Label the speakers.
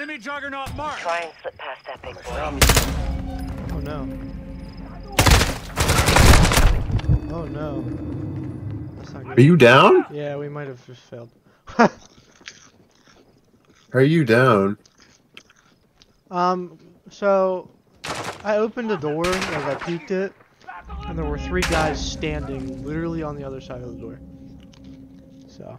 Speaker 1: Enemy juggernaut marked.
Speaker 2: Try and slip past that big boy.
Speaker 3: Oh no. Oh no. That's not good.
Speaker 4: Are you down?
Speaker 3: Yeah, we might have just failed.
Speaker 4: Are you down?
Speaker 3: um, so I opened the door, like I peeked it, and there were three guys standing literally on the other side of the door. So.